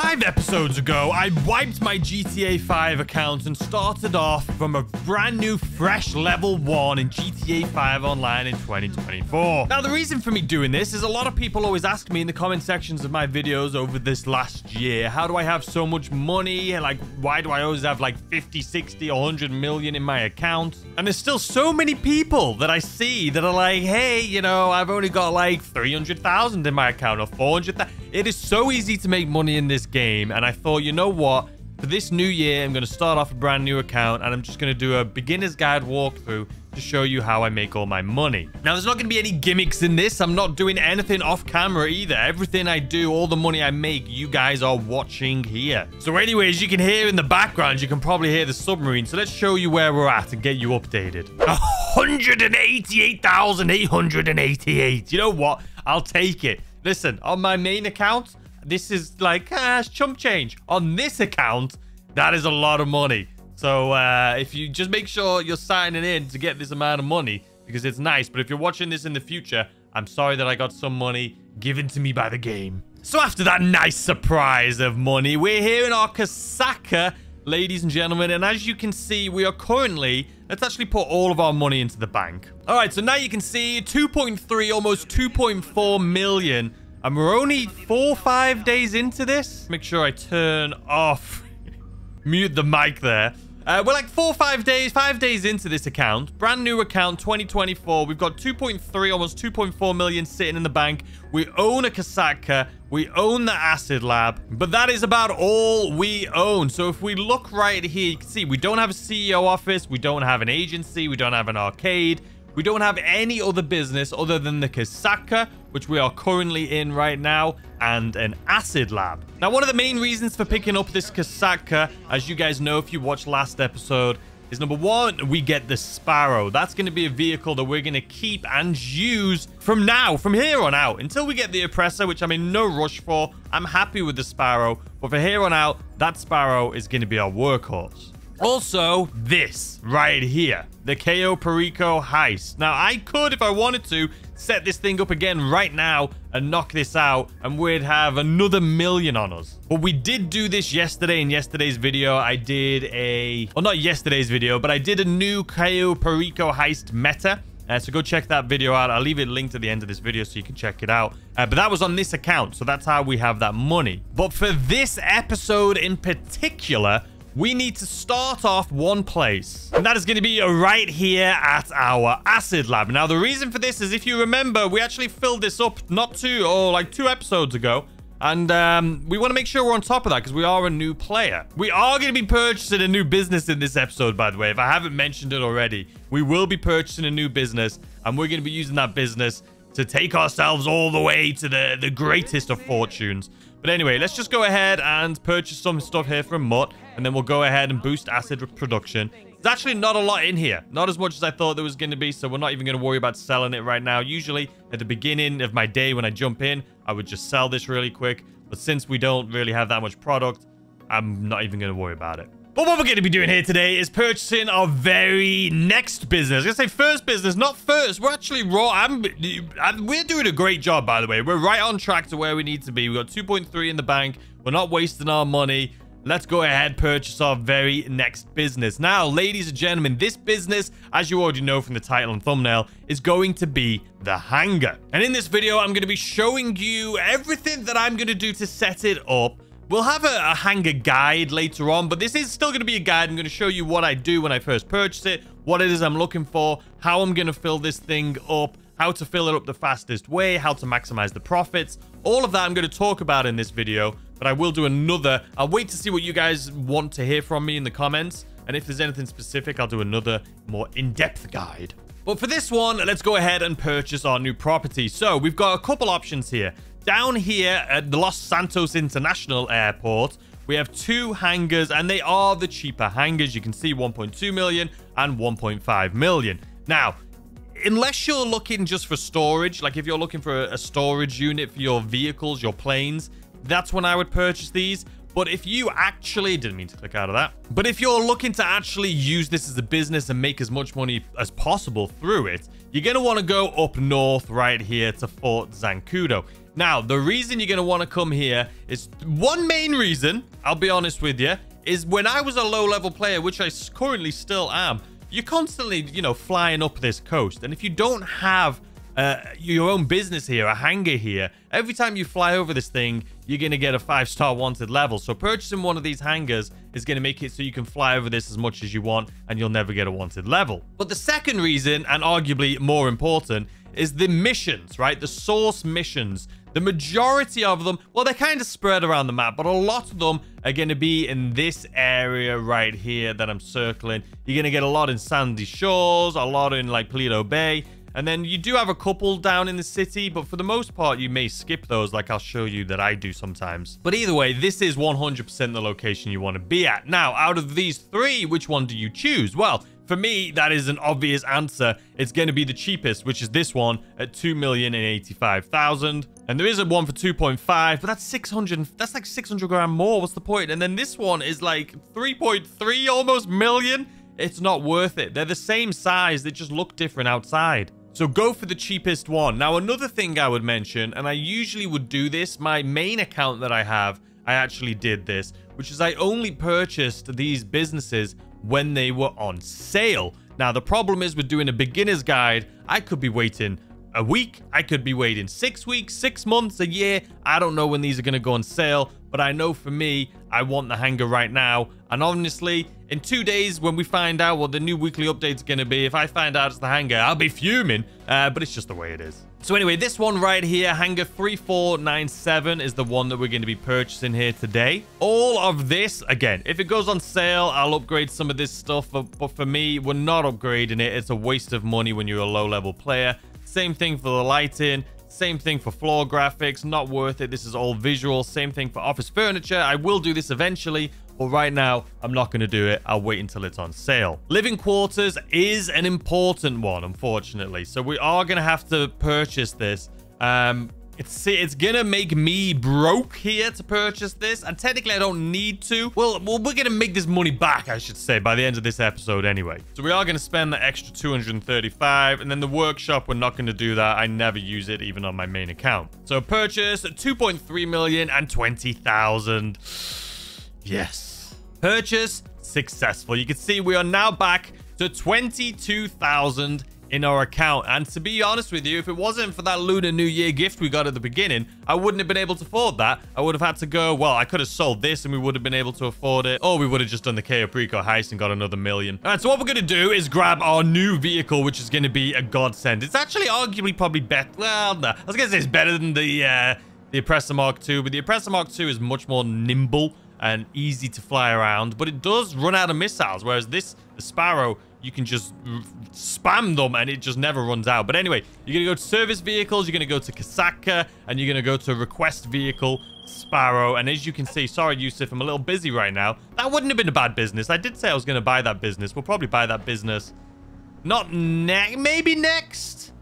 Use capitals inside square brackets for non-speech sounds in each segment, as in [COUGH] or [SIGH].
Five episodes ago, I wiped my GTA 5 account and started off from a brand new fresh level 1 in GTA 5 Online in 2024. Now, the reason for me doing this is a lot of people always ask me in the comment sections of my videos over this last year, how do I have so much money? Like, why do I always have like 50, 60, 100 million in my account? And there's still so many people that I see that are like, hey, you know, I've only got like 300,000 in my account or 400,000. It is so easy to make money in this game. And I thought, you know what? For this new year, I'm going to start off a brand new account and I'm just going to do a beginner's guide walkthrough to show you how I make all my money. Now, there's not going to be any gimmicks in this. I'm not doing anything off camera either. Everything I do, all the money I make, you guys are watching here. So anyways, you can hear in the background, you can probably hear the submarine. So let's show you where we're at and get you updated. 188,888. You know what? I'll take it. Listen, on my main account, this is like ah, chump change. On this account, that is a lot of money. So uh, if you just make sure you're signing in to get this amount of money, because it's nice. But if you're watching this in the future, I'm sorry that I got some money given to me by the game. So after that nice surprise of money, we're here in our Kosatka, ladies and gentlemen. And as you can see, we are currently... Let's actually put all of our money into the bank. All right, so now you can see 2.3, almost 2.4 million. And we're only four, five days into this. Make sure I turn off, [LAUGHS] mute the mic there. Uh, we're like four, five days, five days into this account. Brand new account, 2024. We've got 2.3, almost 2.4 million sitting in the bank. We own a Kosatka. We own the Acid Lab. But that is about all we own. So if we look right here, you can see we don't have a CEO office. We don't have an agency. We don't have an arcade. We don't have any other business other than the Kosatka, which we are currently in right now, and an acid lab. Now, one of the main reasons for picking up this Kosatka, as you guys know if you watched last episode, is number one, we get the Sparrow. That's going to be a vehicle that we're going to keep and use from now, from here on out, until we get the Oppressor, which I'm in no rush for. I'm happy with the Sparrow, but for here on out, that Sparrow is going to be our workhorse. Also, this right here, the Cayo Perico heist. Now, I could, if I wanted to, set this thing up again right now and knock this out, and we'd have another million on us. But we did do this yesterday in yesterday's video. I did a, well, not yesterday's video, but I did a new Cayo Perico heist meta. Uh, so go check that video out. I'll leave it linked at the end of this video so you can check it out. Uh, but that was on this account, so that's how we have that money. But for this episode in particular, we need to start off one place. And that is going to be right here at our acid lab. Now, the reason for this is if you remember, we actually filled this up not two or like two episodes ago. And um, we want to make sure we're on top of that because we are a new player. We are going to be purchasing a new business in this episode, by the way. If I haven't mentioned it already, we will be purchasing a new business and we're going to be using that business to take ourselves all the way to the, the greatest of fortunes. But anyway, let's just go ahead and purchase some stuff here from Mutt, and then we'll go ahead and boost acid production. There's actually not a lot in here. Not as much as I thought there was going to be, so we're not even going to worry about selling it right now. Usually, at the beginning of my day when I jump in, I would just sell this really quick. But since we don't really have that much product, I'm not even going to worry about it. But what we're going to be doing here today is purchasing our very next business. I am going to say first business, not first. We're actually raw. I'm, I'm, we're doing a great job, by the way. We're right on track to where we need to be. We've got 2.3 in the bank. We're not wasting our money. Let's go ahead purchase our very next business. Now, ladies and gentlemen, this business, as you already know from the title and thumbnail, is going to be the hangar. And in this video, I'm going to be showing you everything that I'm going to do to set it up We'll have a, a, hangar guide later on, but this is still going to be a guide. I'm going to show you what I do when I first purchase it, what it is I'm looking for, how I'm going to fill this thing up, how to fill it up the fastest way, how to maximize the profits. All of that I'm going to talk about in this video, but I will do another. I'll wait to see what you guys want to hear from me in the comments. And if there's anything specific, I'll do another more in-depth guide. But for this one, let's go ahead and purchase our new property. So we've got a couple options here. Down here at the Los Santos International Airport, we have two hangars, and they are the cheaper hangars. You can see 1.2 million and 1.5 million. Now, unless you're looking just for storage, like if you're looking for a storage unit for your vehicles, your planes, that's when I would purchase these. But if you actually, didn't mean to click out of that, but if you're looking to actually use this as a business and make as much money as possible through it, you're going to want to go up north right here to Fort Zancudo. Now, the reason you're going to want to come here is one main reason, I'll be honest with you, is when I was a low-level player, which I currently still am, you're constantly, you know, flying up this coast. And if you don't have uh, your own business here, a hangar here. Every time you fly over this thing, you're going to get a five-star wanted level. So purchasing one of these hangars is going to make it so you can fly over this as much as you want and you'll never get a wanted level. But the second reason, and arguably more important, is the missions, right? The source missions. The majority of them, well, they're kind of spread around the map, but a lot of them are going to be in this area right here that I'm circling. You're going to get a lot in Sandy Shores, a lot in like Paleto Bay, and then you do have a couple down in the city, but for the most part, you may skip those like I'll show you that I do sometimes. But either way, this is 100% the location you want to be at. Now, out of these three, which one do you choose? Well, for me, that is an obvious answer. It's going to be the cheapest, which is this one at 2,085,000. And there is a one for 2.5, but that's 600, that's like 600 grand more. What's the point? And then this one is like 3.3 almost million. It's not worth it. They're the same size. They just look different outside. So go for the cheapest one. Now, another thing I would mention, and I usually would do this, my main account that I have, I actually did this, which is I only purchased these businesses when they were on sale. Now, the problem is with doing a beginner's guide, I could be waiting a week. I could be waiting six weeks, six months, a year. I don't know when these are going to go on sale, but I know for me, I want the hangar right now. And honestly, in two days, when we find out what the new weekly update is going to be, if I find out it's the hangar, I'll be fuming. Uh, but it's just the way it is. So anyway, this one right here, hangar 3497 is the one that we're going to be purchasing here today. All of this, again, if it goes on sale, I'll upgrade some of this stuff. But, but for me, we're not upgrading it. It's a waste of money when you're a low-level player. Same thing for the lighting. Same thing for floor graphics. Not worth it. This is all visual. Same thing for office furniture. I will do this eventually. But right now, I'm not going to do it. I'll wait until it's on sale. Living quarters is an important one, unfortunately. So we are going to have to purchase this. Um, it's, it's gonna make me broke here to purchase this, and technically I don't need to. Well, well, we're gonna make this money back, I should say, by the end of this episode anyway. So we are gonna spend the extra 235, and then the workshop, we're not gonna do that. I never use it, even on my main account. So purchase 2.3 million and 20,000. [SIGHS] Yes. Purchase successful. You can see we are now back to 22,000 in our account. And to be honest with you, if it wasn't for that Lunar New Year gift we got at the beginning, I wouldn't have been able to afford that. I would have had to go, well, I could have sold this and we would have been able to afford it. Or we would have just done the Cayo Perico heist and got another million. All right, so what we're going to do is grab our new vehicle, which is going to be a godsend. It's actually arguably probably better. Well, no. I was going to say it's better than the, uh, the Oppressor Mark II, but the Oppressor Mark II is much more nimble and easy to fly around, but it does run out of missiles, whereas this, Sparrow, you can just spam them and it just never runs out. But anyway, you're going to go to service vehicles, you're going to go to Kosatka, and you're going to go to request vehicle, Sparrow. And as you can see, sorry, Yusuf, I'm a little busy right now. That wouldn't have been a bad business. I did say I was going to buy that business. We'll probably buy that business. Not next, maybe next.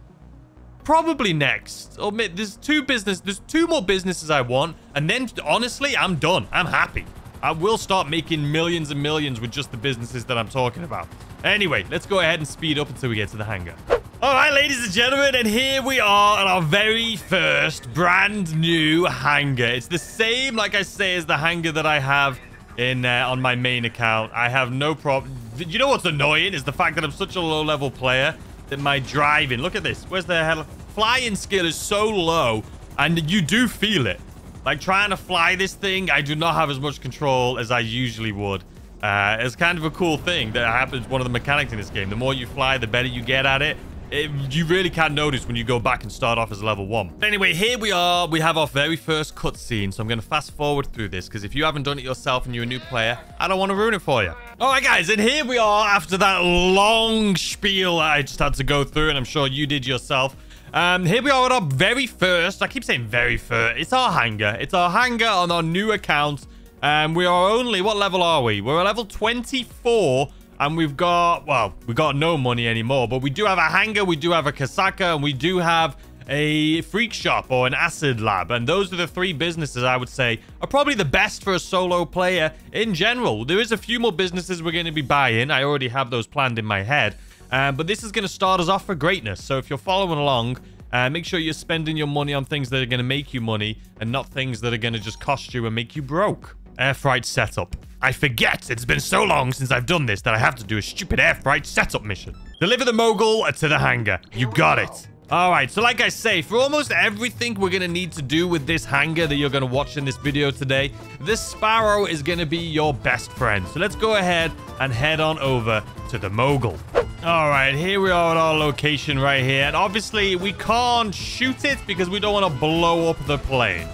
Probably next. Or there's two business, there's two more businesses I want. And then, honestly, I'm done. I'm happy. I will start making millions and millions with just the businesses that I'm talking about. Anyway, let's go ahead and speed up until we get to the hangar. All right, ladies and gentlemen, and here we are at our very first brand new hangar. It's the same, like I say, as the hangar that I have in uh, on my main account. I have no problem. You know what's annoying is the fact that I'm such a low-level player that my driving... Look at this. Where's the hell? Flying skill is so low, and you do feel it. Like, trying to fly this thing, I do not have as much control as I usually would. Uh, it's kind of a cool thing that happens, one of the mechanics in this game. The more you fly, the better you get at it. It, you really can't notice when you go back and start off as level one. But anyway, here we are. We have our very first cutscene. So I'm going to fast forward through this because if you haven't done it yourself and you're a new player, I don't want to ruin it for you. All right, guys. And here we are after that long spiel I just had to go through. And I'm sure you did yourself. Um, here we are at our very first, I keep saying very first, it's our hangar. It's our hangar on our new account. And um, we are only, what level are we? We're a level 24 and we've got, well, we've got no money anymore, but we do have a hangar, we do have a Kosatka, and we do have a freak shop or an acid lab. And those are the three businesses I would say are probably the best for a solo player in general. There is a few more businesses we're going to be buying. I already have those planned in my head. Um, but this is going to start us off for greatness. So if you're following along, Uh, make sure you're spending your money on things that are going to make you money and not things that are going to just cost you and make you broke. Air freight setup. I forget. It's been so long since I've done this that I have to do a stupid air freight setup mission. Deliver the mogul to the hangar. You got it. All right, so like I say, for almost everything we're going to need to do with this hangar that you're going to watch in this video today, this Sparrow is going to be your best friend. So let's go ahead and head on over to the Mogul. All right, here we are at our location right here. And obviously, we can't shoot it because we don't want to blow up the plane.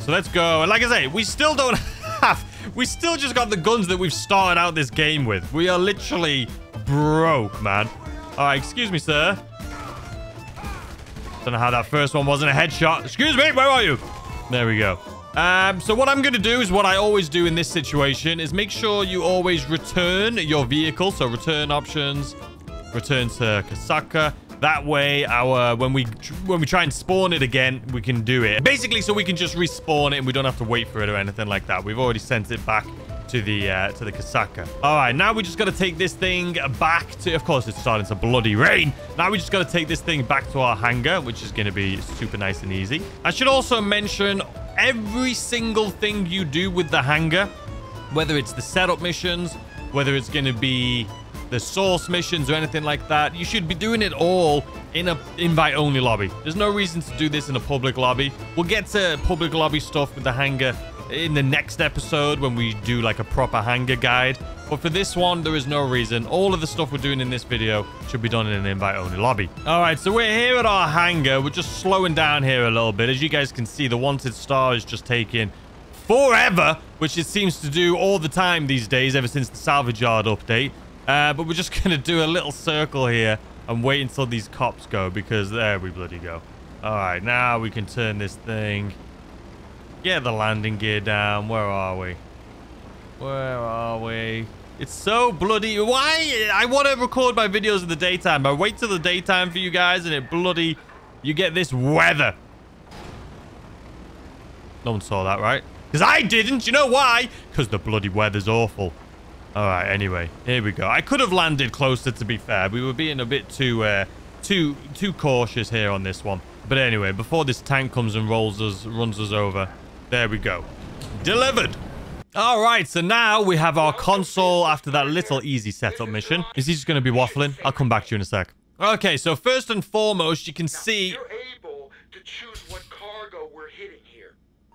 So let's go. And like I say, we still don't. We still just got the guns that we've started out this game with. We are literally broke, man. All right, excuse me, sir. Don't know how that first one wasn't a headshot. Excuse me, where are you? There we go. Um, so what I'm going to do is what I always do in this situation is make sure you always return your vehicle. So return options, return to Kosatka. That way, our when we when we try and spawn it again, we can do it. Basically, so we can just respawn it and we don't have to wait for it or anything like that. We've already sent it back to the uh, to the Kosatka. All right, now we just got to take this thing back to... Of course, it's starting to bloody rain. Now we just got to take this thing back to our hangar, which is going to be super nice and easy. I should also mention every single thing you do with the hangar, whether it's the setup missions, whether it's going to be the source missions or anything like that, you should be doing it all in a invite-only lobby. There's no reason to do this in a public lobby. We'll get to public lobby stuff with the hangar in the next episode when we do like a proper hangar guide. But for this one, there is no reason. All of the stuff we're doing in this video should be done in an invite-only lobby. All right, so we're here at our hangar. We're just slowing down here a little bit. As you guys can see, the wanted star is just taking forever, which it seems to do all the time these days, ever since the salvage yard update. Uh, but we're just [LAUGHS] going to do a little circle here and wait until these cops go because there we bloody go. All right, now we can turn this thing Get the landing gear down. Where are we? Where are we? It's so bloody... Why? I want to record my videos in the daytime. I wait till the daytime for you guys and it bloody... You get this weather. No one saw that, right? Because I didn't. You know why? Because the bloody weather's awful. All right, anyway. Here we go. I could have landed closer, to be fair. We were being a bit too... Uh, too too cautious here on this one. But anyway, before this tank comes and rolls us, runs us over, there we go. Delivered. All right, so now we have our console after that little easy setup mission. Is he just going to be waffling? I'll come back to you in a sec. Okay, so first and foremost, you can see...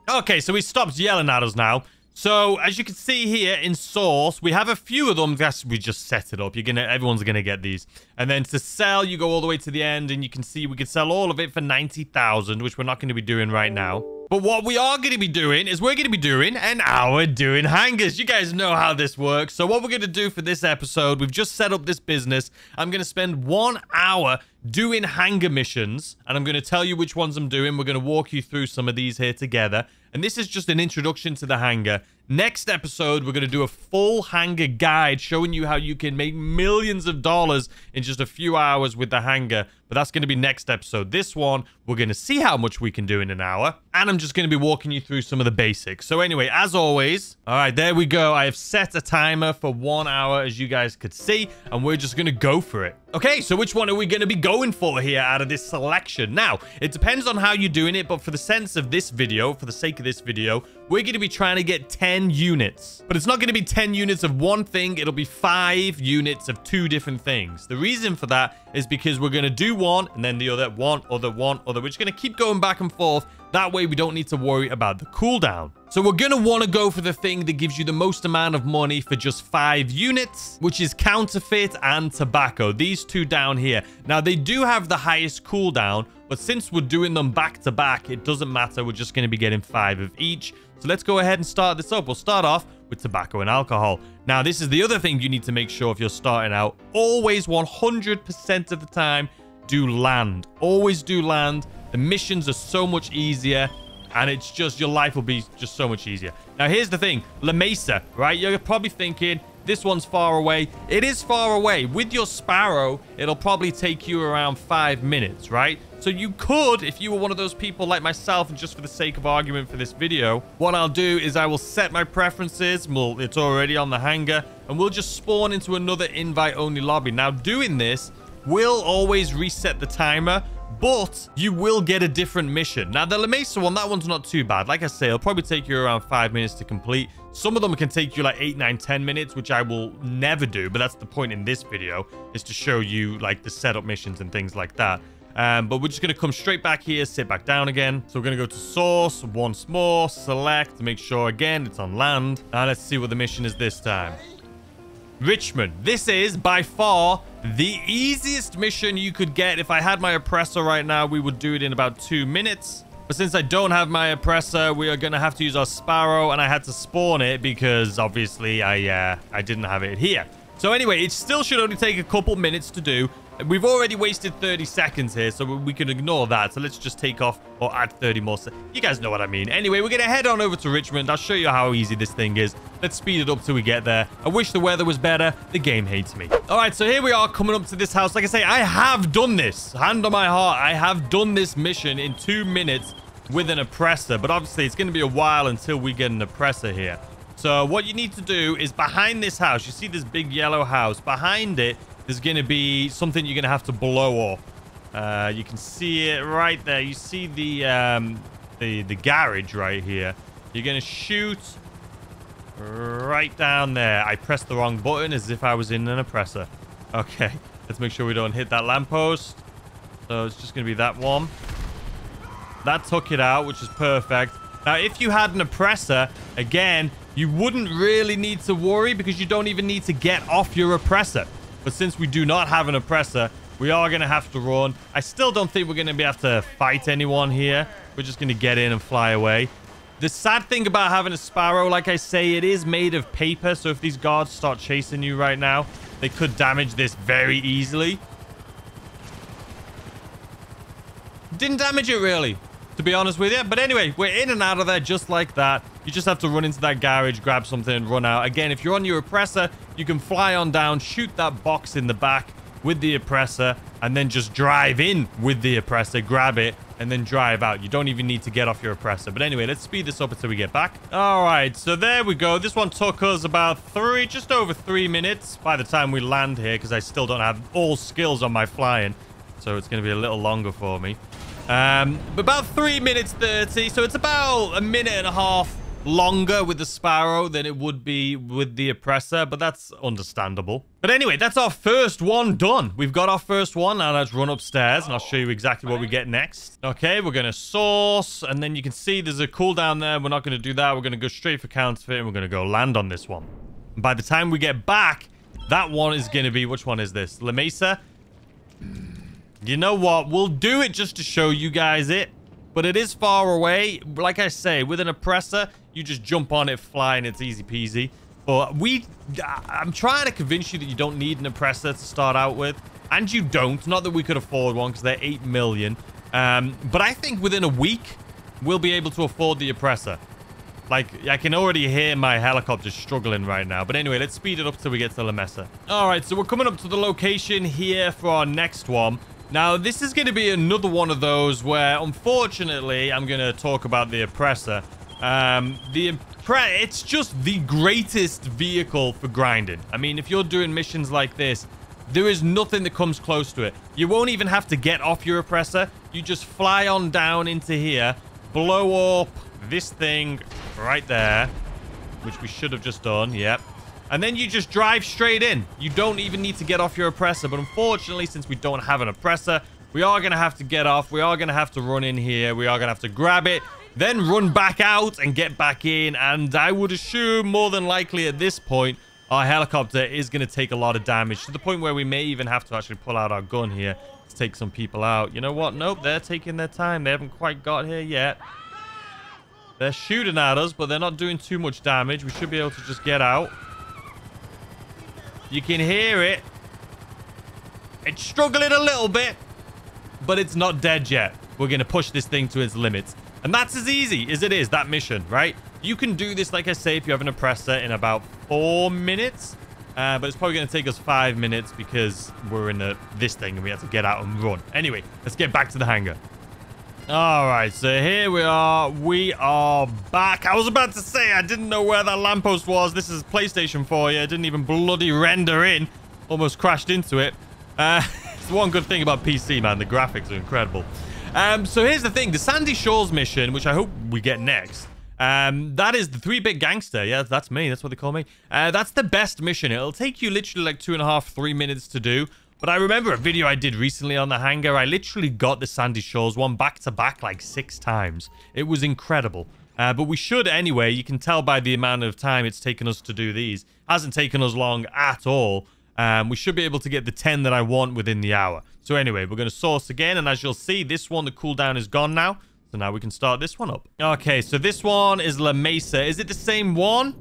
Okay, so he stops yelling at us now. So as you can see here in source, we have a few of them. That's we just set it up. You're gonna, everyone's gonna get these. And then to sell, you go all the way to the end, and you can see we could sell all of it for ninety thousand, which we're not going to be doing right now. But what we are going to be doing is we're going to be doing an hour doing hangars. You guys know how this works. So what we're going to do for this episode, we've just set up this business. I'm going to spend one hour doing hangar missions. And I'm going to tell you which ones I'm doing. We're going to walk you through some of these here together. And this is just an introduction to the hangar. Next episode, we're going to do a full hangar guide showing you how you can make millions of dollars in just a few hours with the hangar. But that's going to be next episode. This one, we're going to see how much we can do in an hour. And I'm just going to be walking you through some of the basics. So anyway, as always, all right, there we go. I have set a timer for one hour, as you guys could see. And we're just going to go for it. Okay, so which one are we going to be going for here out of this selection? Now, it depends on how you're doing it, but for the sense of this video, for the sake of this video, we're going to be trying to get 10 units. But it's not going to be 10 units of one thing. It'll be five units of two different things. The reason for that is because we're going to do one and then the other, one, other, one, other. We're just going to keep going back and forth. That way we don't need to worry about the cooldown. So we're going to want to go for the thing that gives you the most amount of money for just five units, which is counterfeit and tobacco. These two down here. Now, they do have the highest cooldown, but since we're doing them back to back, it doesn't matter. We're just going to be getting five of each. So let's go ahead and start this up. We'll start off with tobacco and alcohol. Now, this is the other thing you need to make sure if you're starting out. Always 100% of the time, do land. Always do land. The missions are so much easier and it's just your life will be just so much easier. Now, here's the thing. La Mesa, right? You're probably thinking this one's far away. It is far away. With your Sparrow, it'll probably take you around five minutes, right? So you could, if you were one of those people like myself, and just for the sake of argument for this video, what I'll do is I will set my preferences. Well, it's already on the hangar, and we'll just spawn into another invite-only lobby. Now, doing this will always reset the timer but you will get a different mission. Now, the La Mesa one, that one's not too bad. Like I say, it'll probably take you around five minutes to complete. Some of them can take you like eight, nine, ten minutes, which I will never do. But that's the point in this video, is to show you like the setup missions and things like that. Um, but we're just going to come straight back here, sit back down again. So we're going to go to source once more, select, make sure again it's on land. Now let's see what the mission is this time. Richmond. This is by far the easiest mission you could get. If I had my oppressor right now, we would do it in about two minutes. But since I don't have my oppressor, we are going to have to use our sparrow. And I had to spawn it because obviously I, uh, I didn't have it here. So anyway, it still should only take a couple minutes to do. We've already wasted 30 seconds here, so we can ignore that. So let's just take off or add 30 more. You guys know what I mean. Anyway, we're going to head on over to Richmond. I'll show you how easy this thing is. Let's speed it up till we get there. I wish the weather was better. The game hates me. All right, so here we are coming up to this house. Like I say, I have done this. Hand on my heart, I have done this mission in two minutes with an oppressor. But obviously, it's going to be a while until we get an oppressor here. So what you need to do is behind this house, you see this big yellow house. Behind it, there's going to be something you're going to have to blow up. Uh, you can see it right there. You see the, um, the, the garage right here. You're going to shoot right down there. I pressed the wrong button as if I was in an oppressor. [LAUGHS] Okay, let's make sure we don't hit that lamppost. So it's just going to be that one. That took it out, which is perfect. Now, if you had an oppressor, again, you wouldn't really need to worry because you don't even need to get off your oppressor. But since we do not have an oppressor, we are going to have to run. I still don't think we're going to be able to fight anyone here. We're just going to get in and fly away. The sad thing about having a sparrow, like I say, it is made of paper. So if these guards start chasing you right now, they could damage this very easily. Didn't damage it really, to be honest with you. But anyway, we're in and out of there just like that. You just have to run into that garage, grab something, and run out. Again, if you're on your oppressor, you can fly on down, shoot that box in the back with the oppressor, and then just drive in with the oppressor, grab it, and then drive out. You don't even need to get off your oppressor. But anyway, let's speed this up until we get back. All right, so there we go. This one took us about three, just over three minutes by the time we land here, because I still don't have all skills on my flying. So it's going to be a little longer for me. Um, about three minutes 30. So it's about a minute and a half longer with the Sparrow than it would be with the Oppressor, but that's understandable. But anyway, that's our first one done. We've got our first one. Now let's run upstairs, and I'll show you exactly what we get next. Okay, we're going to source, and then you can see there's a cooldown there. We're not going to do that. We're going to go straight for counterfeit, and we're going to go land on this one. And by the time we get back, that one is going to be... Which one is this? La Mesa? You know what? We'll do it just to show you guys it. But it is far away. Like I say, with an oppressor, you just jump on it, fly, and it's easy peasy. But we... I'm trying to convince you that you don't need an oppressor to start out with. And you don't. Not that we could afford one, because they're 8 million. Um, but I think within a week, we'll be able to afford the oppressor. Like, I can already hear my helicopter struggling right now. But anyway, let's speed it up till we get to La Mesa. All right, so we're coming up to the location here for our next one. Now, this is going to be another one of those where, unfortunately, I'm going to talk about the Oppressor. Um, the It's just the greatest vehicle for grinding. I mean, if you're doing missions like this, there is nothing that comes close to it. You won't even have to get off your Oppressor. You just fly on down into here, blow up this thing right there, which we should have just done. Yep. And then you just drive straight in. You don't even need to get off your oppressor. But unfortunately, since we don't have an oppressor, we are going to have to get off. We are going to have to run in here. We are going to have to grab it, then run back out and get back in. And I would assume more than likely at this point, our helicopter is going to take a lot of damage to the point where we may even have to actually pull out our gun here to take some people out. You know what? Nope, they're taking their time. They haven't quite got here yet. They're shooting at us, but they're not doing too much damage. We should be able to just get out. You can hear it. It's struggling a little bit, but it's not dead yet. We're going to push this thing to its limits. And that's as easy as it is, that mission, right? You can do this, like I say, if you have an oppressor in about four minutes. Uh, but it's probably going to take us five minutes because we're in a, this thing and we have to get out and run. Anyway, let's get back to the hangar. All right, so here we are. We are back. I was about to say, I didn't know where that lamppost was. This is PlayStation for you. It didn't even bloody render in. Almost crashed into it. Uh, [LAUGHS] the one good thing about PC, man. The graphics are incredible. Um, so here's the thing. The Sandy Shores mission, which I hope we get next, um, that is the three-bit gangster. Yeah, that's me. That's what they call me. Uh, that's the best mission. It'll take you literally like two and a half, three minutes to do. But I remember a video I did recently on the hangar. I literally got the Sandy Shores one back to back like six times. It was incredible. Uh, but we should anyway. You can tell by the amount of time it's taken us to do these. Hasn't taken us long at all. Um, we should be able to get the 10 that I want within the hour. So anyway, we're going to source again. And as you'll see, this one, the cooldown is gone now. So now we can start this one up. Okay, so this one is La Mesa. Is it the same one?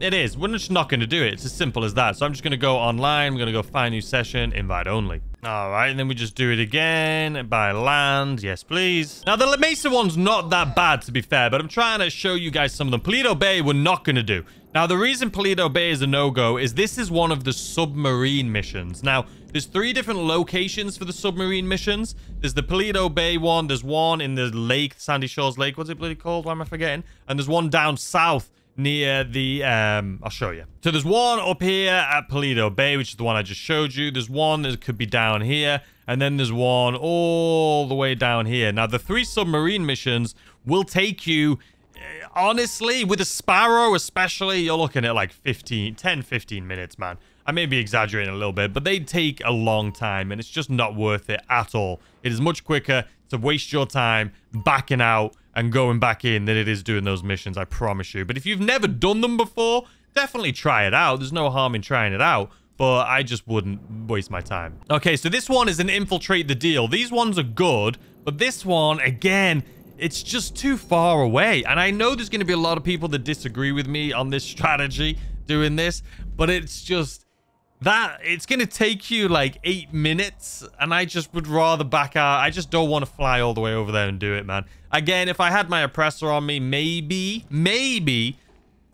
It is. We're just not going to do it. It's as simple as that. So I'm just going to go online. I'm going to go find new session, invite only. All right, and then we just do it again by land. Yes, please. Now, the La Mesa one's not that bad, to be fair, but I'm trying to show you guys some of them. Paleto Bay, we're not going to do. Now, the reason Paleto Bay is a no-go is this is one of the submarine missions. Now, there's three different locations for the submarine missions. There's the Paleto Bay one. There's one in the lake, Sandy Shores Lake. What's it bloody called? Why am I forgetting? And there's one down south near the, um, I'll show you. So there's one up here at Paleto Bay, which is the one I just showed you. There's one that could be down here. And then there's one all the way down here. Now, the three submarine missions will take you honestly, with a Sparrow especially, you're looking at like 15, 10, 15 minutes, man. I may be exaggerating a little bit, but they take a long time, and it's just not worth it at all. It is much quicker to waste your time backing out and going back in than it is doing those missions, I promise you. But if you've never done them before, definitely try it out. There's no harm in trying it out but I just wouldn't waste my time. Okay, so this one is an infiltrate the deal. These ones are good, but this one, again, it's just too far away. And I know there's going to be a lot of people that disagree with me on this [LAUGHS] strategy doing this, but it's just that it's going to take you like eight minutes and I just would rather back out. I just don't want to fly all the way over there and do it, man. Again, if I had my oppressor on me, maybe, maybe,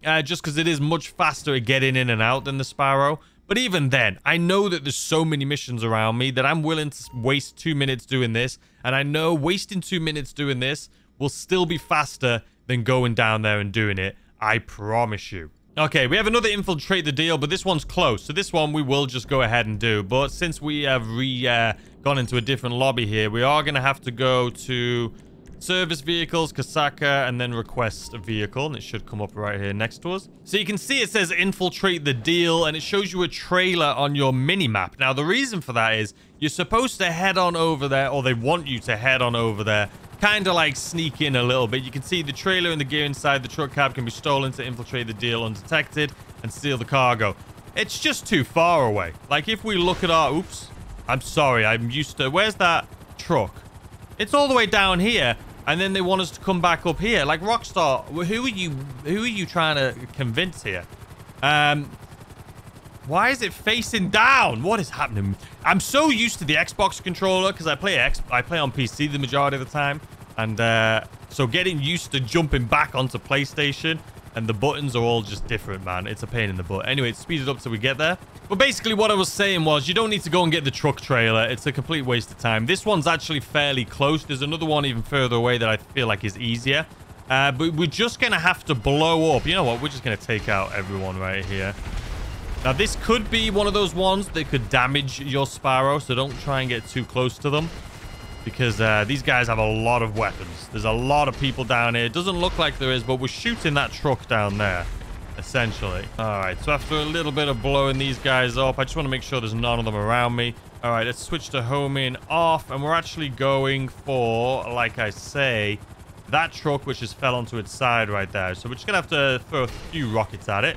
uh, just because it is much faster at getting in and out than the Sparrow. But even then, I know that there's so many missions around me that I'm willing to waste two minutes doing this. And I know wasting two minutes doing this will still be faster than going down there and doing it. I promise you. Okay, we have another infiltrate the deal, but this one's close. So this one we will just go ahead and do. But since we have re uh, gone into a different lobby here, we are going to have to go to service vehicles, Kosatka, and then request a vehicle. And it should come up right here next to us. So you can see it says infiltrate the deal, and it shows you a trailer on your mini map. Now, the reason for that is you're supposed to head on over there, or they want you to head on over there kind of like sneak in a little bit. You can see the trailer and the gear inside the truck cab can be stolen to infiltrate the deal undetected and steal the cargo. It's just too far away. Like if we look at our... Oops. I'm sorry. I'm used to... Where's that truck? It's all the way down here. And then they want us to come back up here. Like Rockstar, who are you who are you trying to convince here? Um, why is it facing down? What is happening? I'm so used to the Xbox controller because I play X I play on PC the majority of the time. And uh, so getting used to jumping back onto PlayStation and the buttons are all just different, man. It's a pain in the butt. Anyway, speed it up so we get there. But basically what I was saying was you don't need to go and get the truck trailer. It's a complete waste of time. This one's actually fairly close. There's another one even further away that I feel like is easier. Uh, but we're just going to have to blow up. You know what? We're just going to take out everyone right here. Now, this could be one of those ones that could damage your Sparrow, so don't try and get too close to them because uh, these guys have a lot of weapons. There's a lot of people down here. It doesn't look like there is, but we're shooting that truck down there, essentially. All right, so after a little bit of blowing these guys up, I just want to make sure there's none of them around me. All right, let's switch to homing off, and we're actually going for, like I say, that truck which just fell onto its side right there. So we're just going to have to throw a few rockets at it.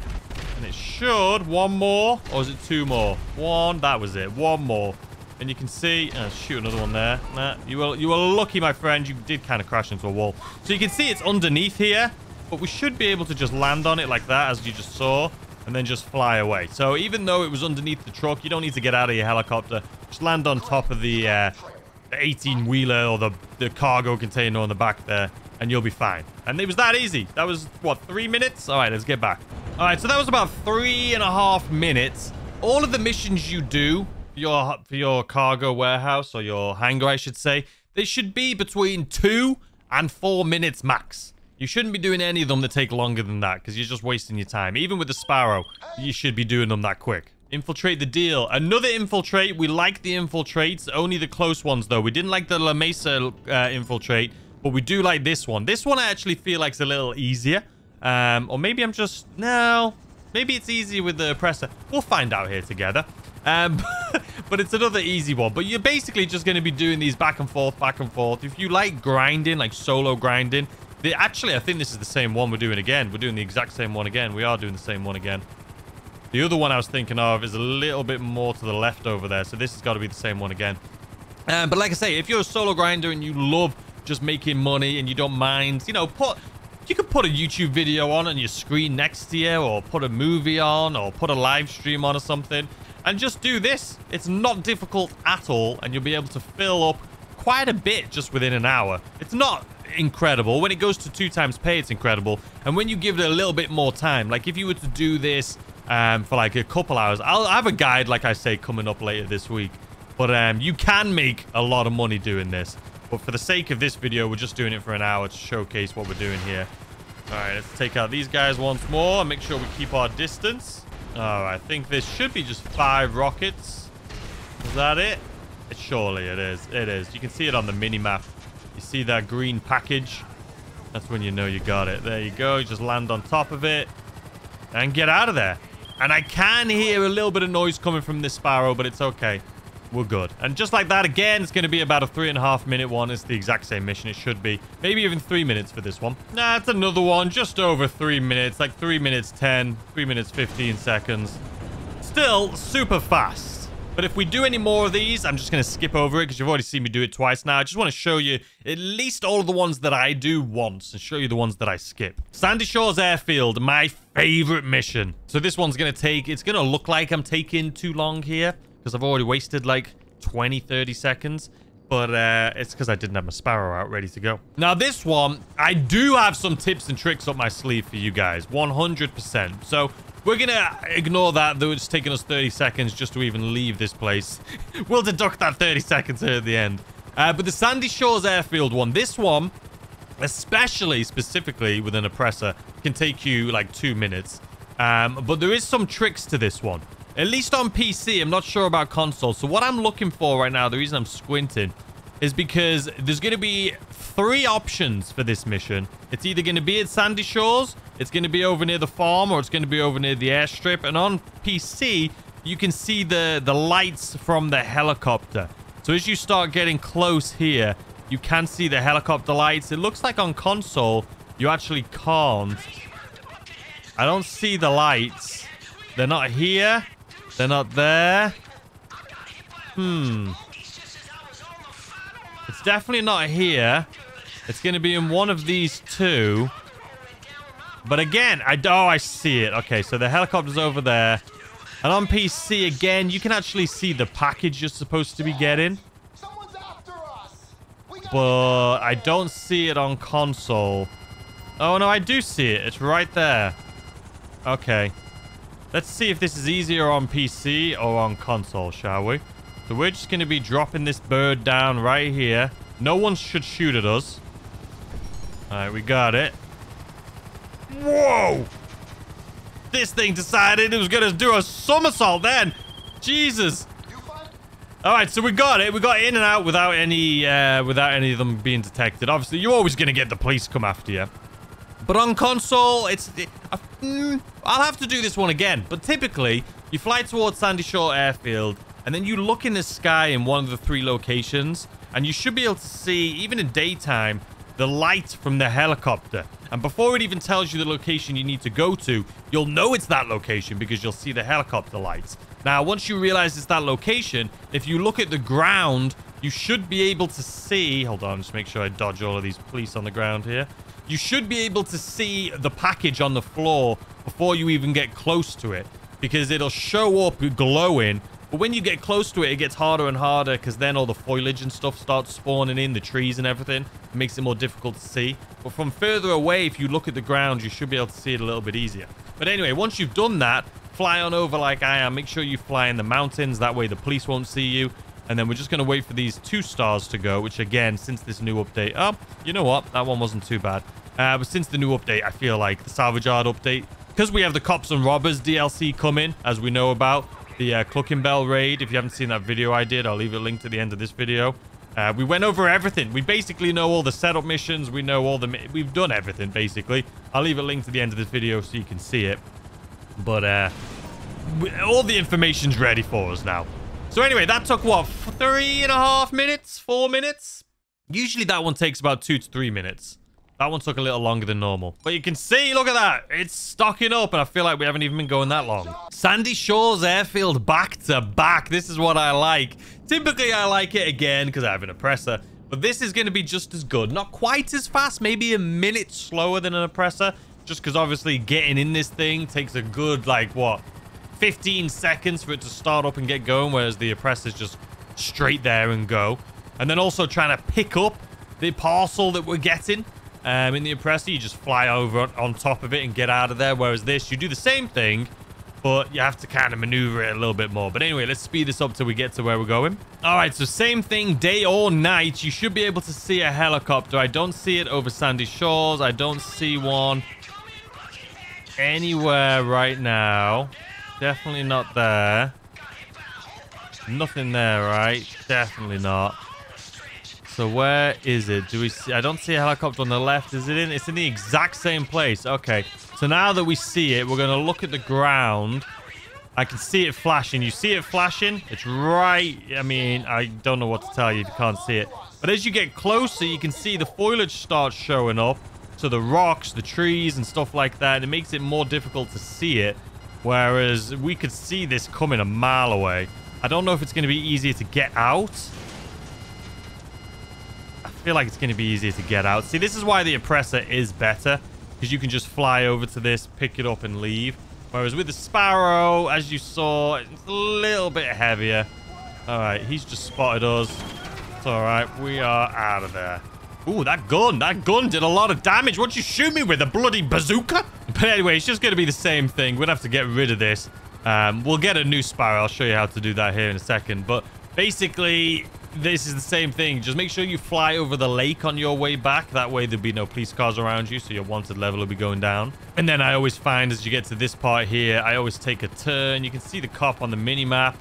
And it should. One more. Or is it two more? One. That was it. One more. And you can see, uh, shoot another one there. Nah, you were you were lucky, my friend. You did kind of crash into a wall. So you can see it's underneath here, but we should be able to just land on it like that, as you just saw, and then just fly away. So even though it was underneath the truck, you don't need to get out of your helicopter. Just land on top of the 18-wheeler uh, or the, the cargo container on the back there, and you'll be fine. And it was that easy. That was, what, three minutes? All right, let's get back. All right, so that was about three and a half minutes. All of the missions you do for your for your cargo warehouse or your hangar, I should say, they should be between two and four minutes max. You shouldn't be doing any of them that take longer than that because you're just wasting your time. Even with the Sparrow, you should be doing them that quick. Infiltrate the deal. Another infiltrate. We like the infiltrates. Only the close ones, though. We didn't like the La Mesa uh, infiltrate, but we do like this one. This one I actually feel like is a little easier. Um, or maybe I'm just... No. Maybe it's easier with the oppressor. We'll find out here together. Um, [LAUGHS] but it's another easy one. But you're basically just going to be doing these back and forth, back and forth. If you like grinding, like solo grinding, the, actually, I think this is the same one we're doing again. We're doing the exact same one again. We are doing the same one again. The other one I was thinking of is a little bit more to the left over there. So this has got to be the same one again. Um, but like I say, if you're a solo grinder and you love just making money and you don't mind, you know, put you could put a YouTube video on on your screen next to you or put a movie on or put a live stream on or something and just do this. It's not difficult at all and you'll be able to fill up quite a bit just within an hour. It's not incredible. When it goes to two times pay, it's incredible. And when you give it a little bit more time, like if you were to do this um, for like a couple hours. I'll have a guide, like I say, coming up later this week. But um, you can make a lot of money doing this. But for the sake of this video, we're just doing it for an hour to showcase what we're doing here. All right, let's take out these guys once more and make sure we keep our distance. Right, I think this should be just five rockets. Is that it? Surely it is. It is. You can see it on the mini-map. You see that green package? That's when you know you got it. There you go. You just land on top of it and get out of there. And I can hear a little bit of noise coming from this sparrow, but it's okay. We're good. And just like that, again, it's going to be about a three and a half minute one. It's the exact same mission. It should be. Maybe even three minutes for this one. Nah, it's another one. Just over three minutes. Like three minutes 10, three minutes 15 seconds. Still super fast. But if we do any more of these, I'm just going to skip over it because you've already seen me do it twice now. I just want to show you at least all the ones that I do once and show you the ones that I skip. Sandy Shores Airfield, my favorite mission. So this one's going to take, it's going to look like I'm taking too long here because I've already wasted like 20, 30 seconds but uh, it's because I didn't have my Sparrow out ready to go. Now, this one, I do have some tips and tricks up my sleeve for you guys, 100%. So we're going to ignore that, though it's taken us 30 seconds just to even leave this place. [LAUGHS] we'll deduct that 30 seconds here at the end. Uh, but the Sandy Shores Airfield one, this one, especially specifically with an oppressor, can take you like two minutes. Um, but there is some tricks to this one. At least on PC, I'm not sure about console. So what I'm looking for right now, the reason I'm squinting, is because there's going to be three options for this mission. It's either going to be at Sandy Shores, it's going to be over near the farm, or it's going to be over near the airstrip. And on PC, you can see the, the lights from the helicopter. So as you start getting close here, you can see the helicopter lights. It looks like on console, you actually can't. I don't see the lights. They're not here. They're not there. Hmm. It's definitely not here. It's going to be in one of these two. But again, I oh, I see it. Okay, so the helicopter's over there. And on PC, again, you can actually see the package you're supposed to be getting. But I don't see it on console. Oh, no, I do see it. It's right there. Okay. Let's see if this is easier on PC or on console, shall we? So we're just going to be dropping this bird down right here. No one should shoot at us. All right, we got it. Whoa! This thing decided it was going to do a somersault then. Jesus. All right, so we got it. We got in and out without any uh, without any of them being detected. Obviously, you're always going to get the police come after you. But on console, it's... Uh, mm, I'll have to do this one again. But typically, you fly towards Sandy Shore Airfield, and then you look in the sky in one of the three locations, and you should be able to see, even in daytime, the light from the helicopter. And before it even tells you the location you need to go to, you'll know it's that location because you'll see the helicopter lights. Now, once you realize it's that location, if you look at the ground, you should be able to see... Hold on, just make sure I dodge all of these police on the ground here. You should be able to see the package on the floor before you even get close to it because it'll show up glowing but when you get close to it, it gets harder and harder because then all the foliage and stuff starts spawning in, the trees and everything. It makes it more difficult to see. But from further away, if you look at the ground, you should be able to see it a little bit easier. But anyway, once you've done that, fly on over like I am. Make sure you fly in the mountains. That way the police won't see you. And then we're just going to wait for these two stars to go, which again, since this new update... Oh, you know what? That one wasn't too bad. Uh, but since the new update, I feel like the Salvage Yard update, because we have the Cops and Robbers DLC coming, as we know about, the uh, Cluckin' Bell raid. If you haven't seen that video I did, I'll leave a link to the end of this video. Uh, we went over everything. We basically know all the setup missions. We know all the... We've done everything, basically. I'll leave a link to the end of this video so you can see it. But, uh... all the information's ready for us now. So anyway, that took, what, three and a half minutes? Four minutes? Usually that one takes about two to three minutes. That one took a little longer than normal. But you can see, look at that. It's stocking up, and I feel like we haven't even been going that long. Sandy Shores Airfield back to back. This is what I like. Typically, I like it again because I have an oppressor. But this is going to be just as good. Not quite as fast, maybe a minute slower than an oppressor. Just because obviously getting in this thing takes a good, like, what, 15 seconds for it to start up and get going, whereas the oppressor's just straight there and go. And then also trying to pick up the parcel that we're getting um, in the Oppressor, you just fly over on top of it and get out of there. Whereas this, you do the same thing, but you have to kind of maneuver it a little bit more. But anyway, let's speed this up till we get to where we're going. All right, so same thing, day or night. You should be able to see a helicopter. I don't see it over Sandy Shores. I don't see one anywhere right now. Definitely not there. Nothing there, right? Definitely not. So where is it? Do we see? I don't see a helicopter on the left. Is it in? It's in the exact same place. Okay. So now that we see it, we're going to look at the ground. I can see it flashing. You see it flashing? It's right... I mean, I don't know what to tell you if you can't see it. But as you get closer, you can see the foliage starts showing up. So the rocks, the trees, and stuff like that. It makes it more difficult to see it. Whereas we could see this coming a mile away. I don't know if it's going to be easier to get out I feel like it's going to be easier to get out. See, this is why the Oppressor is better. Because you can just fly over to this, pick it up, and leave. Whereas with the Sparrow, as you saw, it's a little bit heavier. All right, he's just spotted us. It's all right. We are out of there. Ooh, that gun. That gun did a lot of damage. What'd you shoot me with? A bloody bazooka? But anyway, it's just going to be the same thing. We'd have to get rid of this. Um, we'll get a new Sparrow. I'll show you how to do that here in a second. But basically, this is the same thing. Just make sure you fly over the lake on your way back. That way there'll be no police cars around you, so your wanted level will be going down. And then I always find as you get to this part here, I always take a turn. You can see the cop on the mini-map.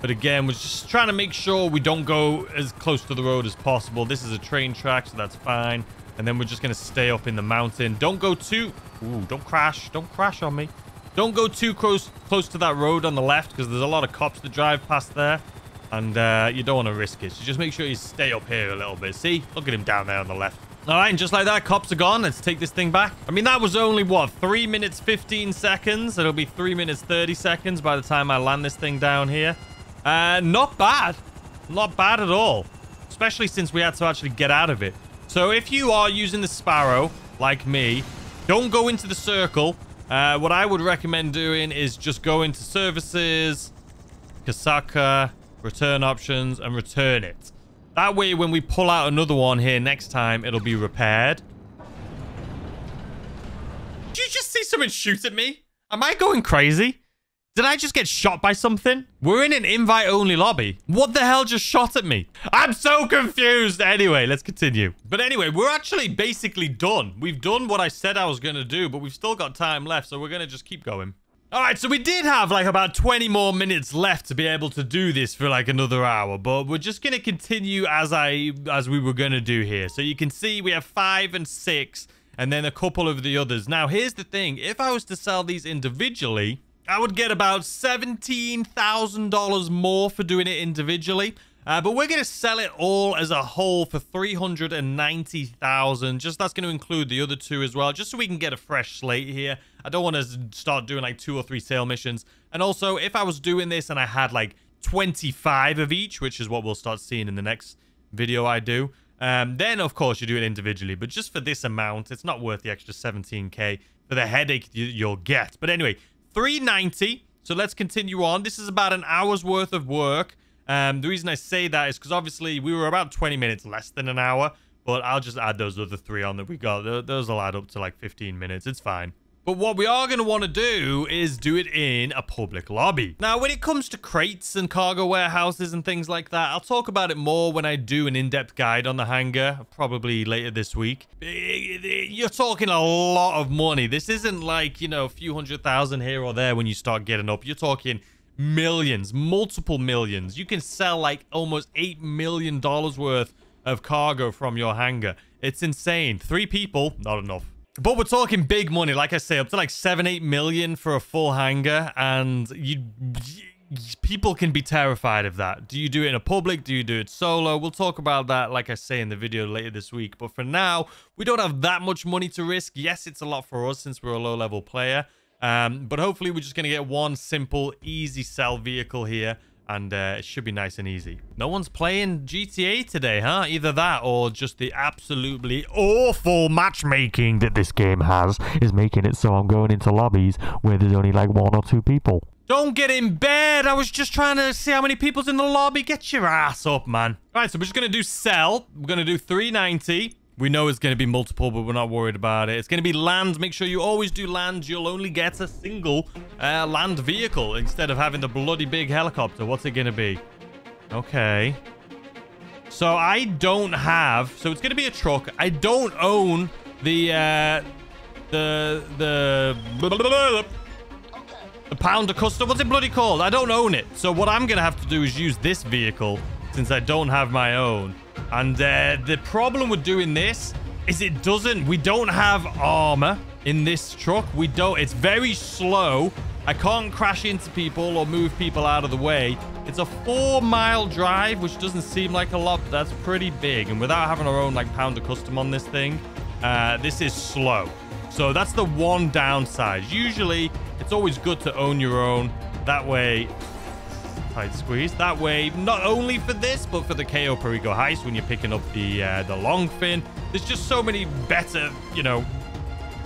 But again, we're just trying to make sure we don't go as close to the road as possible. This is a train track, so that's fine. And then we're just going to stay up in the mountain. Don't go too... Ooh, don't crash. Don't crash on me. Don't go too close close to that road on the left because there's a lot of cops that drive past there. And uh, you don't want to risk it. So just make sure you stay up here a little bit. See? Look at him down there on the left. All right, and just like that, cops are gone. Let's take this thing back. I mean, that was only, what, 3 minutes 15 seconds? It'll be 3 minutes 30 seconds by the time I land this thing down here. Uh, not bad. Not bad at all. Especially since we had to actually get out of it. So if you are using the Sparrow, like me, don't go into the circle. Uh, what I would recommend doing is just go into services, Kosatka, return options, and return it. That way, when we pull out another one here next time, it'll be repaired. Did you just see someone shoot at me? Am I going crazy? Did I just get shot by something? We're in an invite-only lobby. What the hell just shot at me? I'm so confused. Anyway, let's continue. But anyway, we're actually basically done. We've done what I said I was going to do, but we've still got time left, so we're going to just keep going. All right, so we did have like about 20 more minutes left to be able to do this for like another hour, but we're just going to continue as I as we were going to do here. So you can see we have 5 and 6 and then a couple of the others. Now, here's the thing. If I was to sell these individually, I would get about $17,000 more for doing it individually. Uh, but we're going to sell it all as a whole for 390000 Just that's going to include the other two as well, just so we can get a fresh slate here. I don't want to start doing like two or three sale missions. And also, if I was doing this and I had like 25 of each, which is what we'll start seeing in the next video I do, um, then of course you do it individually. But just for this amount, it's not worth the extra 17k for the headache you'll get. But anyway, 390. So let's continue on. This is about an hour's worth of work. Um, the reason I say that is because obviously we were about 20 minutes less than an hour, but I'll just add those other three on that we got. Those will add up to like 15 minutes. It's fine. But what we are going to want to do is do it in a public lobby. Now, when it comes to crates and cargo warehouses and things like that, I'll talk about it more when I do an in-depth guide on the hangar, probably later this week. You're talking a lot of money. This isn't like, you know, a few hundred thousand here or there when you start getting up. You're talking millions, multiple millions. You can sell like almost $8 million worth of cargo from your hangar. It's insane. Three people, not enough. But we're talking big money, like I say, up to like seven, eight million for a full hangar, and you people can be terrified of that. Do you do it in a public? Do you do it solo? We'll talk about that, like I say, in the video later this week. But for now, we don't have that much money to risk. Yes, it's a lot for us since we're a low-level player. Um, but hopefully, we're just going to get one simple, easy sell vehicle here. And uh, it should be nice and easy. No one's playing GTA today, huh? Either that or just the absolutely awful matchmaking that this game has is making it so I'm going into lobbies where there's only like one or two people. Don't get in bed. I was just trying to see how many people's in the lobby. Get your ass up, man. All right, so we're just going to do sell. We're going to do 390. We know it's going to be multiple, but we're not worried about it. It's going to be land. Make sure you always do land. You'll only get a single uh, land vehicle instead of having the bloody big helicopter. What's it going to be? Okay. So I don't have... So it's going to be a truck. I don't own the... Uh, the... The... The Pounder Custom. What's it bloody called? I don't own it. So what I'm going to have to do is use this vehicle since I don't have my own. And uh, the problem with doing this is it doesn't... We don't have armor in this truck. We don't... It's very slow. I can't crash into people or move people out of the way. It's a four-mile drive, which doesn't seem like a lot, but that's pretty big. And without having our own, like, Pounder Custom on this thing, uh, this is slow. So that's the one downside. Usually, it's always good to own your own. That way, tight squeeze. That way, not only for this, but for the Cayo Perico heist when you're picking up the uh, the Longfin. There's just so many better, you know,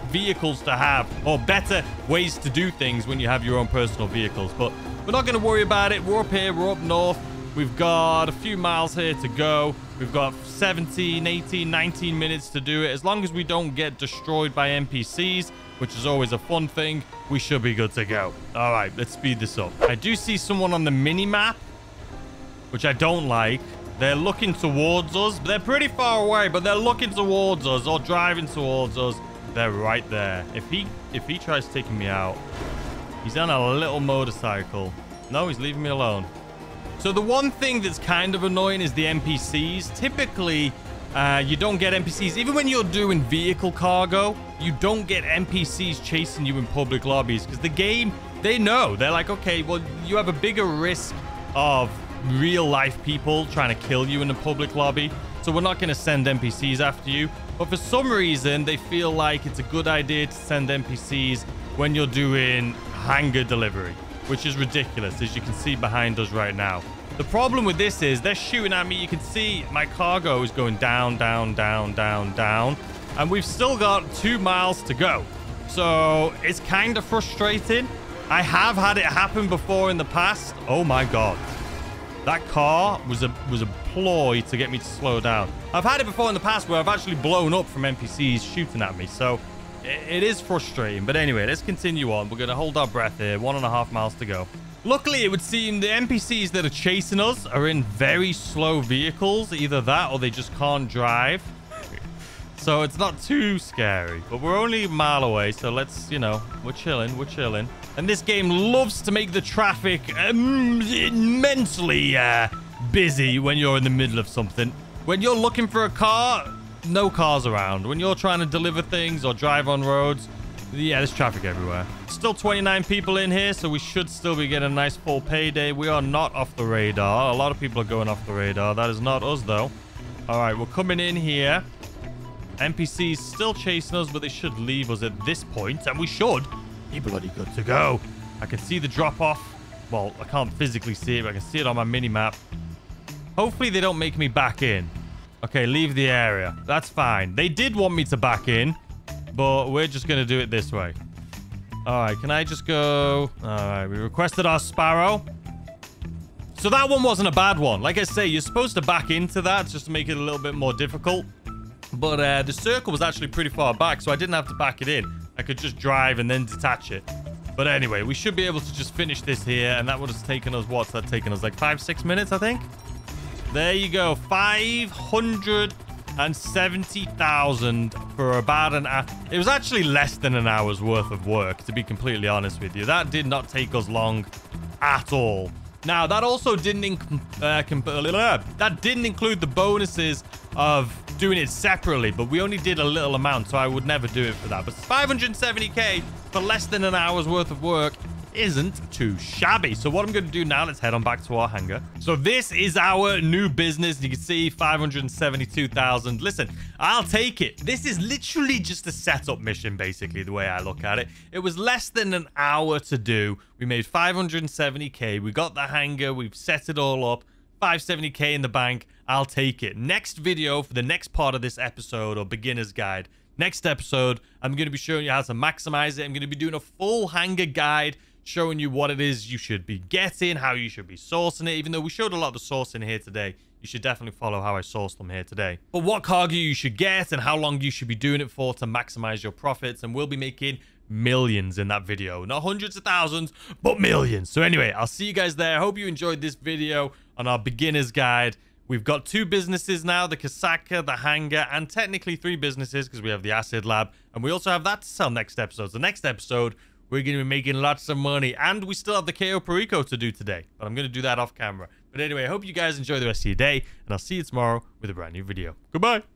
vehicles to have or better ways to do things when you have your own personal vehicles. But we're not going to worry about it. We're up here. We're up north. We've got a few miles here to go. We've got 17, 18, 19 minutes to do it. As long as we don't get destroyed by NPCs, which is always a fun thing, we should be good to go. All right, let's speed this up. I do see someone on the mini-map, which I don't like. They're looking towards us. They're pretty far away, but they're looking towards us or driving towards us. They're right there. If he if he tries taking me out, he's on a little motorcycle. No, he's leaving me alone. So the one thing that's kind of annoying is the NPCs. Typically, uh, you don't get NPCs. Even when you're doing vehicle cargo, you don't get NPCs chasing you in public lobbies because the game, they know. They're like, okay, well, you have a bigger risk of real life people trying to kill you in a public lobby. So we're not going to send NPCs after you. But for some reason, they feel like it's a good idea to send NPCs when you're doing hangar delivery which is ridiculous, as you can see behind us right now. The problem with this is they're shooting at me. You can see my cargo is going down, down, down, down, down. And we've still got two miles to go. So it's kind of frustrating. I have had it happen before in the past. Oh my God. That car was a was a ploy to get me to slow down. I've had it before in the past where I've actually blown up from NPCs shooting at me. So it is frustrating. But anyway, let's continue on. We're going to hold our breath here. One and a half miles to go. Luckily, it would seem the NPCs that are chasing us are in very slow vehicles. Either that or they just can't drive. So it's not too scary. But we're only a mile away. So let's, you know, we're chilling. We're chilling. And this game loves to make the traffic um, immensely uh, busy when you're in the middle of something. When you're looking for a car, no cars around. When you're trying to deliver things or drive on roads, yeah, there's traffic everywhere. Still 29 people in here, so we should still be getting a nice full payday. We are not off the radar. A lot of people are going off the radar. That is not us, though. All right, we're coming in here. NPCs still chasing us, but they should leave us at this point, and we should be bloody good to go. I can see the drop-off. Well, I can't physically see it, but I can see it on my mini-map. Hopefully they don't make me back in. Okay, leave the area. That's fine. They did want me to back in, but we're just going to do it this way. All right, can I just go... All right, we requested our Sparrow. So that one wasn't a bad one. Like I say, you're supposed to back into that just to make it a little bit more difficult. But uh, the circle was actually pretty far back, so I didn't have to back it in. I could just drive and then detach it. But anyway, we should be able to just finish this here, and that would have taken us, what's that taken us? Like five, six minutes, I think? There you go. 570,000 for about an hour. It was actually less than an hour's worth of work, to be completely honest with you. That did not take us long at all. Now, that also didn't uh, that didn't include the bonuses of doing it separately, but we only did a little amount, so I would never do it for that. But 570k for less than an hour's worth of work isn't too shabby. So what I'm going to do now, let's head on back to our hangar. So this is our new business. You can see 572,000. Listen, I'll take it. This is literally just a setup mission, basically, the way I look at it. It was less than an hour to do. We made 570k. We got the hangar. We've set it all up. 570k in the bank. I'll take it. Next video for the next part of this episode or beginner's guide. Next episode, I'm going to be showing you how to maximize it. I'm going to be doing a full hangar guide showing you what it is you should be getting, how you should be sourcing it. Even though we showed a lot of the sourcing here today, you should definitely follow how I sourced them here today. But what cargo you should get and how long you should be doing it for to maximize your profits. And we'll be making millions in that video. Not hundreds of thousands, but millions. So anyway, I'll see you guys there. I Hope you enjoyed this video on our beginner's guide. We've got two businesses now, the Kosatka, the Hangar, and technically three businesses because we have the Acid Lab. And we also have that to sell next episode. The next episode, we're going to be making lots of money. And we still have the Cayo Perico to do today. But I'm going to do that off camera. But anyway, I hope you guys enjoy the rest of your day. And I'll see you tomorrow with a brand new video. Goodbye.